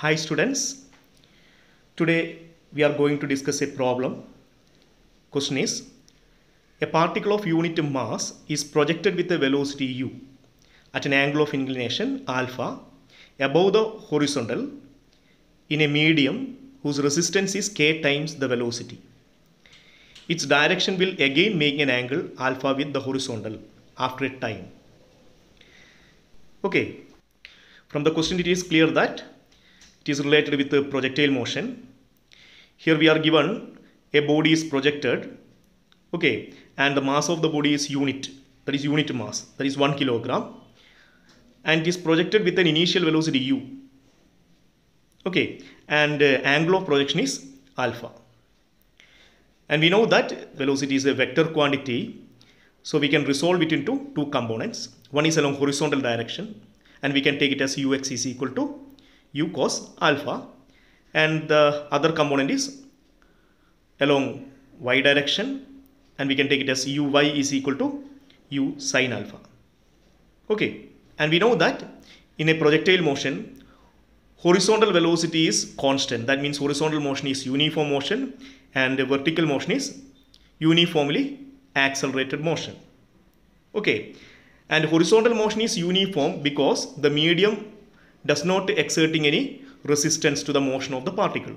Hi students. Today we are going to discuss a problem. Question is a particle of unit mass is projected with a velocity u at an angle of inclination alpha above the horizontal in a medium whose resistance is k times the velocity. Its direction will again make an angle alpha with the horizontal after a time. Okay, from the question it is clear that it is related with the projectile motion. Here we are given a body is projected, okay, and the mass of the body is unit, that is unit mass, that is 1 kilogram, and it is projected with an initial velocity u, okay, and uh, angle of projection is alpha. And we know that velocity is a vector quantity, so we can resolve it into two components. One is along horizontal direction, and we can take it as ux is equal to u cos alpha, and the other component is along y direction, and we can take it as uy is equal to u sine alpha. Okay, and we know that in a projectile motion, horizontal velocity is constant. That means horizontal motion is uniform motion and vertical motion is uniformly accelerated motion. Okay, and horizontal motion is uniform because the medium does not exerting any resistance to the motion of the particle.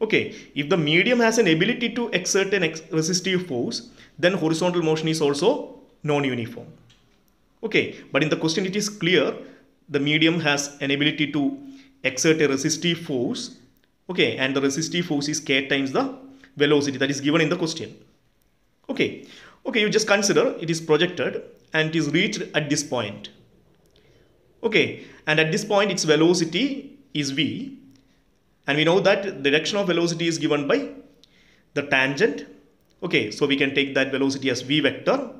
Okay, if the medium has an ability to exert an ex resistive force, then horizontal motion is also non-uniform. Okay, but in the question it is clear the medium has an ability to exert a resistive force. Okay, and the resistive force is k times the velocity that is given in the question. Okay, okay, you just consider it is projected and it is reached at this point. Okay, and at this point its velocity is v and we know that the direction of velocity is given by the tangent. Okay, so we can take that velocity as v vector.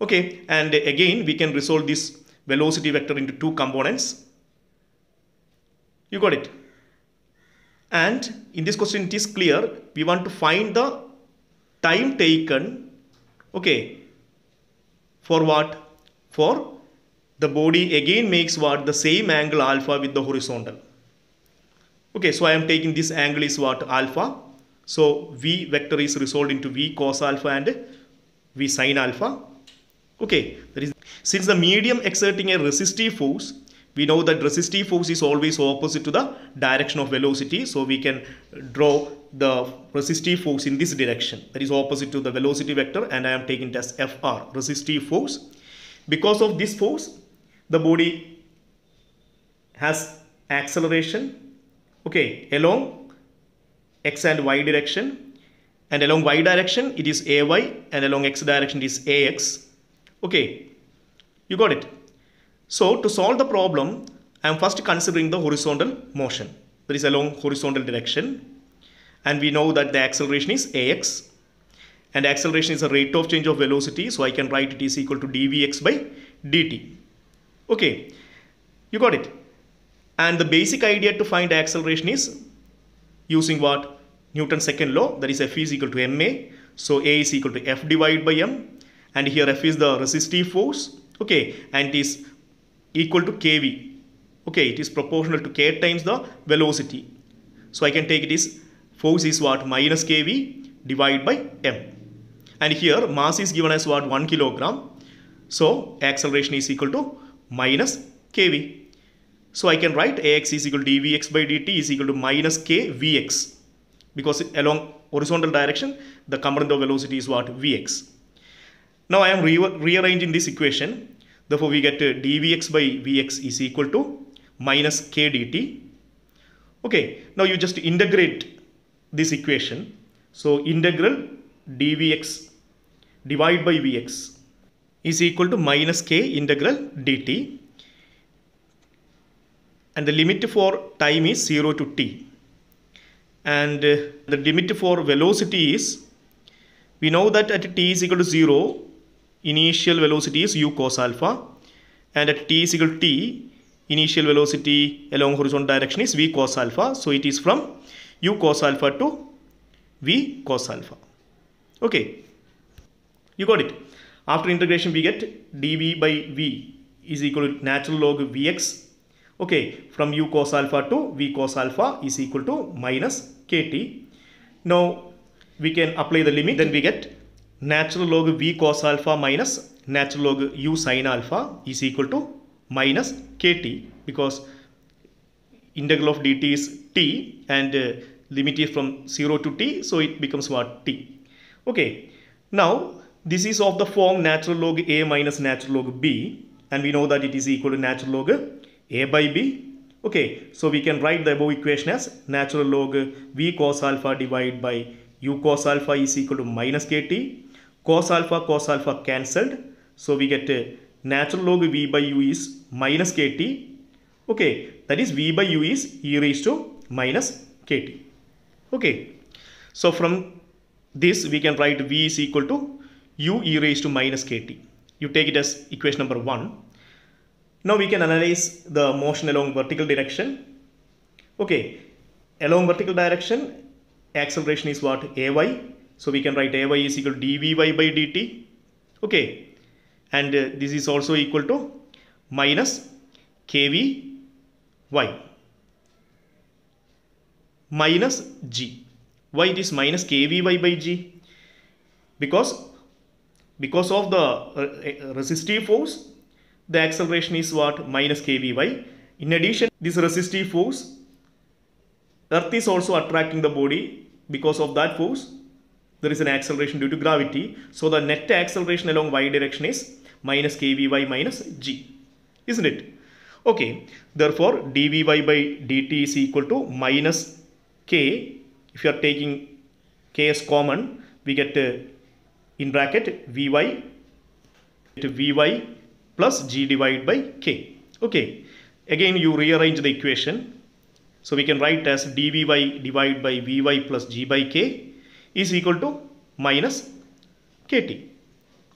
Okay, and again we can resolve this velocity vector into two components. You got it? And in this question it is clear we want to find the time taken okay for what for the body again makes what the same angle alpha with the horizontal. Okay so i am taking this angle is what alpha. So v vector is resolved into v cos alpha and v sin alpha. Okay that is since the medium exerting a resistive force we know that resistive force is always opposite to the direction of velocity. So we can draw the resistive force in this direction. That is opposite to the velocity vector and I am taking it as Fr resistive force. Because of this force the body has acceleration okay along x and y direction and along y direction it is ay and along x direction it is ax okay you got it so to solve the problem, I am first considering the horizontal motion. That is along horizontal direction. And we know that the acceleration is ax. And acceleration is a rate of change of velocity. So I can write it is equal to dvx by dt. Okay, you got it. And the basic idea to find acceleration is using what? Newton's second law. That is F is equal to ma. So A is equal to F divided by m. And here F is the resistive force. Okay, and it is equal to kv okay it is proportional to k times the velocity so i can take it is force is what minus kv divided by m and here mass is given as what 1 kilogram so acceleration is equal to minus kv. So i can write ax is equal to dvx by dt is equal to minus kvx because along horizontal direction the component of velocity is what? Vx now i am re rearranging this equation. Therefore, we get dvx by vx is equal to minus k dt. Okay, now you just integrate this equation. So, integral dvx divided by vx is equal to minus k integral dt. And the limit for time is 0 to t. And uh, the limit for velocity is we know that at t is equal to 0 initial velocity is u cos alpha. And at t is equal to t initial velocity along horizontal direction is v cos alpha. So it is from u cos alpha to v cos alpha. Okay. You got it after integration we get dv by v is equal to natural log vx. Okay, from u cos alpha to v cos alpha is equal to minus kt. Now we can apply the limit, then we get natural log v cos alpha minus natural log u sin alpha is equal to minus kt because integral of dt is t and uh, limit is from 0 to t so it becomes what? T. Okay now this is of the form natural log a minus natural log b and we know that it is equal to natural log a by b. Okay so we can write the above equation as natural log v cos alpha divided by u cos alpha is equal to minus kt cos alpha cos alpha cancelled. So we get uh, natural log v by u is minus kt okay that is v by u is e raised to minus kt okay so from this we can write v is equal to u e raised to minus kt you take it as equation number 1 now we can analyze the motion along vertical direction. Okay along vertical direction acceleration is what? Ay so we can write ay is equal to dvy by dt okay and uh, this is also equal to minus kvy minus g. Why it is minus kVy by g? Because because of the uh, resistive force, the acceleration is what minus kVy. In addition, this resistive force, Earth is also attracting the body. Because of that force, there is an acceleration due to gravity. So the net acceleration along y direction is minus kVy minus g, isn't it? Okay, therefore dvy by dt is equal to minus k. If you are taking k as common, we get uh, in bracket vy to vy plus g divided by k. Okay, again you rearrange the equation. So we can write as dvy divided by vy plus g by k is equal to minus kt.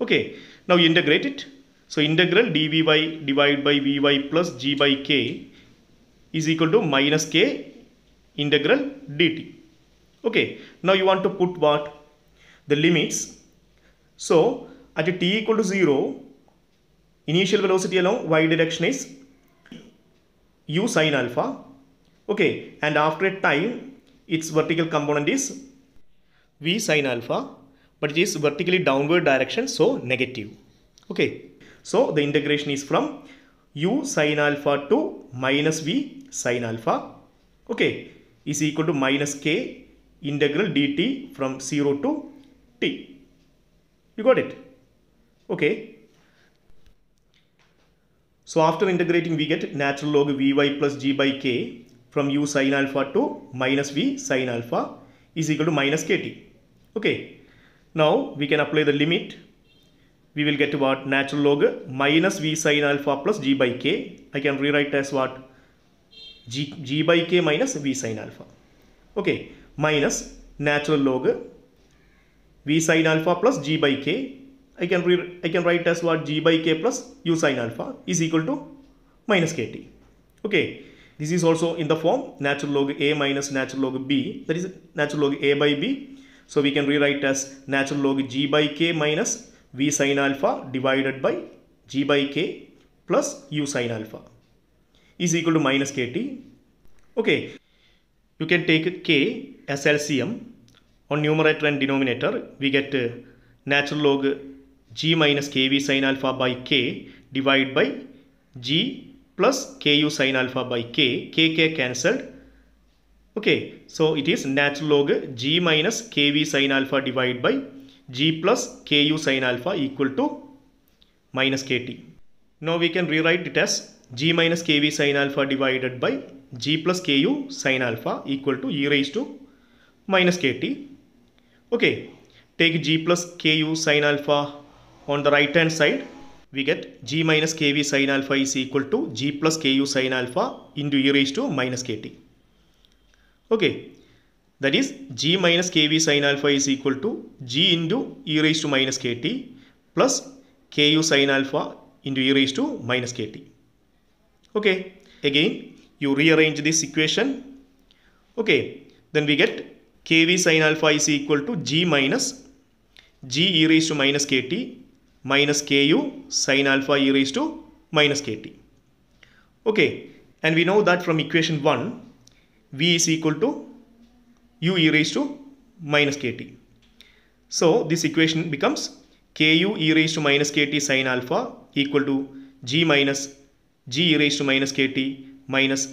Okay, now integrate it. So integral dvy divided by vy plus g by k is equal to minus k integral dt. Okay, now you want to put what? The limits. So at t equal to 0, initial velocity along y direction is u sin alpha. Okay, and after a time, its vertical component is v sin alpha, but it is vertically downward direction, so negative. Okay, so the integration is from u sin alpha to minus v sin alpha. Okay, is equal to minus k integral dt from 0 to t. You got it? Okay. So after integrating we get natural log vy plus g by k from u sin alpha to minus v sin alpha is equal to minus kt. Okay. Now we can apply the limit. We will get what natural log minus v sin alpha plus g by k. I can rewrite as what g, g by k minus v sin alpha. Okay. Minus natural log v sin alpha plus g by k I can re I can write as what g by k plus u sin alpha is equal to minus kt. Okay, this is also in the form natural log a minus natural log b that is natural log a by b. So we can rewrite as natural log g by k minus v sin alpha divided by g by k plus u sin alpha is equal to minus kt. Okay, you can take k as LCM on numerator and denominator we get uh, natural log g minus kv sin alpha by k divided by g plus ku sin alpha by k. K k cancelled. Okay so it is natural log g minus kv sin alpha divided by g plus ku sin alpha equal to minus kt now we can rewrite it as g minus kv sin alpha divided by g plus ku sin alpha equal to e raised to minus kt okay take g plus ku sin alpha on the right hand side we get g minus kv sin alpha is equal to g plus ku sin alpha into e raised to minus kt. Okay, that is g minus kv sin alpha is equal to g into e raised to minus kt plus ku sin alpha into e raised to minus kt. Okay, again you rearrange this equation. Okay, then we get kv sin alpha is equal to g minus g e raised to minus kt minus ku sin alpha e raised to minus kt. Okay, and we know that from equation 1 v is equal to u e raised to minus kt. So this equation becomes ku e raised to minus kt sine alpha equal to g minus g e raised to minus kt minus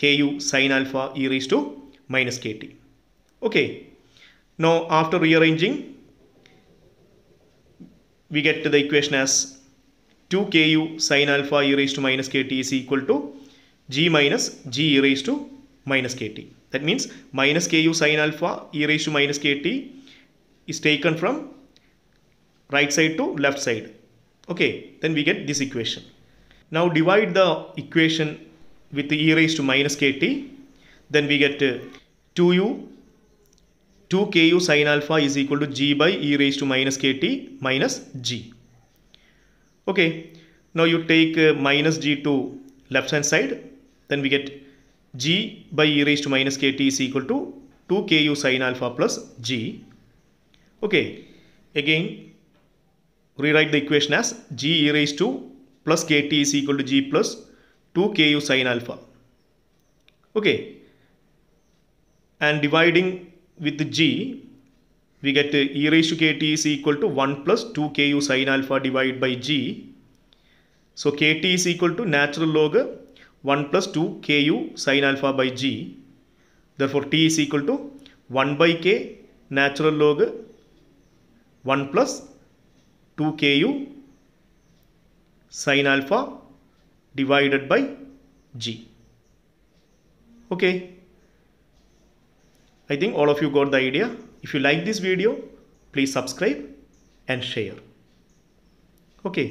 ku sine alpha e raised to minus kt. Okay. Now after rearranging we get to the equation as 2 ku sine alpha e raised to minus kt is equal to g minus g e raised to minus kt. That means minus ku sine alpha e raised to minus kt is taken from right side to left side. Okay, then we get this equation. Now divide the equation with the e raised to minus kt. Then we get uh, 2u 2 ku sine alpha is equal to g by e raised to minus kt minus g. Okay, now you take uh, minus g to left hand side. Then we get g by e raised to minus kt is equal to 2 ku sine alpha plus g. Okay, again rewrite the equation as g e raised to plus kt is equal to g plus 2 ku sine alpha. Okay, and dividing with g we get e raised to kt is equal to 1 plus 2 ku sine alpha divided by g. So kt is equal to natural log 1 plus 2 ku sine alpha by g. Therefore t is equal to 1 by k natural log 1 plus 2 ku sine alpha divided by g. Okay. I think all of you got the idea. If you like this video, please subscribe and share. Okay.